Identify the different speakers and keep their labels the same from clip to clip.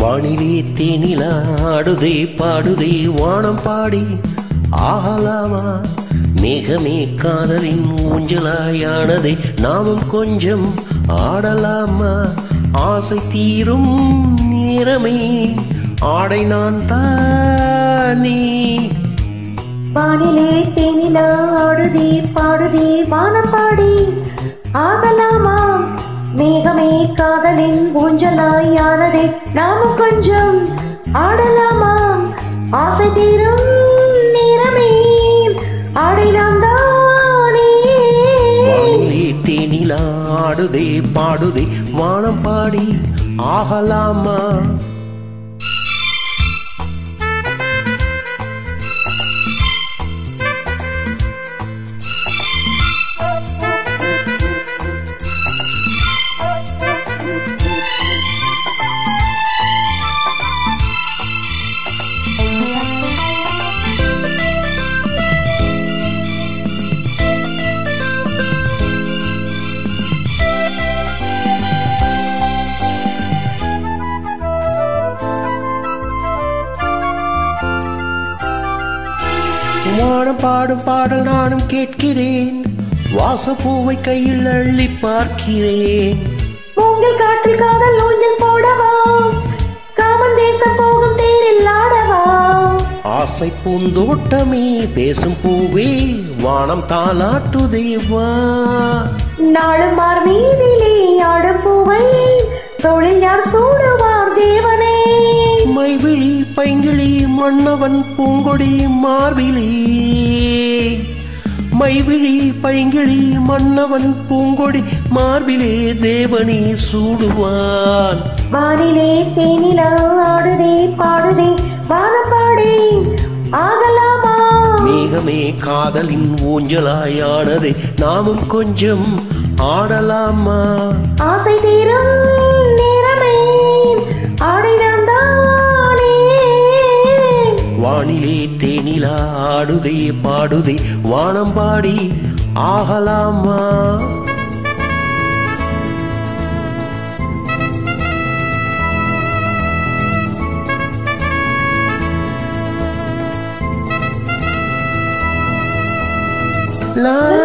Speaker 1: வானிலே தேனிலா ஆடுதே பாடுதே வானம் பாடி. ஆகலாமா மேகமே காதலின் ஊஞ்சலாயானதே நாமும் கொஞ்சம் ஆடலாமா? ஆசை தீரும் நேரமே ஆடை நான் தானே.
Speaker 2: வானிலே தேனிலா ஆடுதே பாடுதே வானம் பாடி. ஆகலாமா? மேகமே காதலின் ஊஞ்சலாயானதே நாமும் கொஞ்சம் ஆடலாமா ஆசை தீரும் நேரமே ஆடை நாம்
Speaker 1: தேனிலா ஆடுதே பாடுதே வானம் பாடி ஆகலாமா? வானம் பாடும் பாடல் நானும் கேட்கிறேன். வாசப்பூவை கையில் அள்ளி பார்க்கிறேன்.
Speaker 2: உங்கள் காட்டில் காதல் ஊஞ்சல் போடவா? காமன் தேசம் போகும் தேரில் ஆடவா?
Speaker 1: ஆசை பூந்தோட்டமே பேசும் பூவே வானம் தாலாட்டுதே வா
Speaker 2: நாளும் மார் மீதிலே ஆடும் பூவை தொழில் யார் சூடுவார் தேவனே?
Speaker 1: பைங்கிழி மன்னவன் பூங்கொடி மார்பிலே மைவிழி பைங்கிழி மன்னவன் பூங்கொடி மார்பிலே தேவனே சூடுவான்.
Speaker 2: வானிலே தேனிலா ஆடுதே பாடுதே வானம் பாடி ஆகலாமா?
Speaker 1: மேகமே காதலின் ஊஞ்சலாயானதே நாமும் கொஞ்சம் ஆடலாமா?
Speaker 2: ஆசை தீரும்
Speaker 1: பாடுதே பாடுதே வானம் பாடி ஆகலாமா? love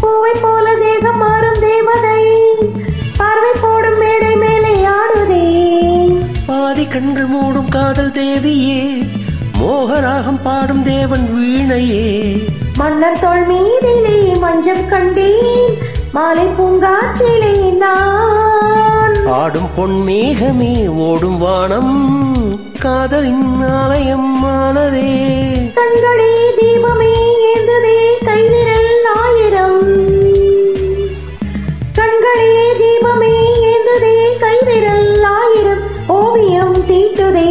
Speaker 2: பூவை போல தேகம் மாறும் தேவதை. பார்வை போடும் மேடை மேலே ஆடுதே.
Speaker 1: பாதி கண்கள் மூடும் காதல் தேவியே மோகராகம் பாடும் தேவன் வீணையே.
Speaker 2: மன்னர் தோள் மீதிலே மாலை பூங்காற்றிலே நான்.
Speaker 1: ஆடும் பொன் மேகமே ஓடும் வானம் காதலின் ஆலயம் ஆனதே.
Speaker 2: கண்களே தீபமே ஏந்ததே கைவிரல் ஆயிரம். கண்களே தீபமே ஏந்ததே கைவிரல் ஆயிரம். ஓவியம் தீட்டுதே.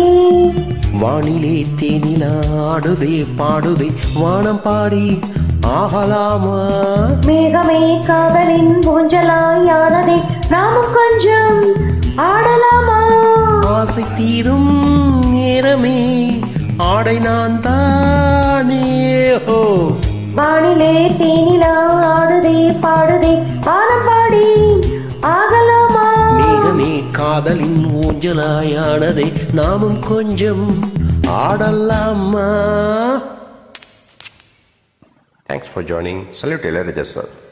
Speaker 1: வானிலே தேனிலா ஆடுதே பாடுதே வானம் பாடி ஆகலாமா?
Speaker 2: மேகமே காதலின் ஊஞ்சலாயானதே நாமும் கொஞ்சம் ஆடலாமா?
Speaker 1: ஆசை தீரும் நேரமே ஆடை நான் தானே ஹோ
Speaker 2: வானிலே தேனிலா ஆடுதே பாடுதே பாடி ஆகலாமா?
Speaker 1: மேகமே காதலின் ஊஞ்சலாயானதை நாமும் கொஞ்சம் ஆடலாமா?
Speaker 3: Thanks for joining. Salute Ilayaraja sir.